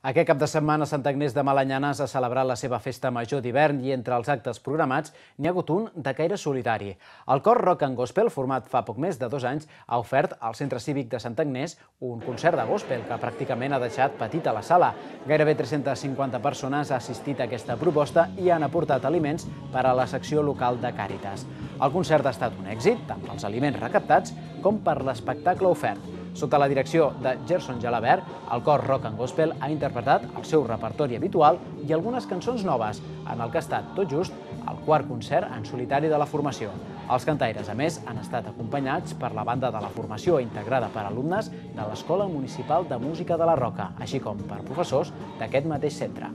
Aquest cap de setmana Sant Agnès de Malanyanes ha celebrat la seva festa major d'hivern i entre els actes programats n'hi ha hagut un de caire solitari. El cor Rock and Gospel, format fa poc més de dos anys, ha ofert al Centre Cívic de Sant Agnès un concert de gospel que pràcticament ha deixat petita la sala. Gairebé 350 persones ha assistit a aquesta proposta i han aportat aliments per a la secció local de Càritas. El concert ha estat un èxit, tant pels aliments recaptats com per l'espectacle ofert. Sota la direcció de Gerson Jalabert, el cor Rock and Gospel ha interpretat el seu repertori habitual i algunes cançons noves, en el que ha estat tot just el quart concert en solitari de la formació. Els cantaires, a més, han estat acompanyats per la banda de la formació integrada per alumnes de l'Escola Municipal de Música de la Roca, així com per professors d'aquest mateix centre.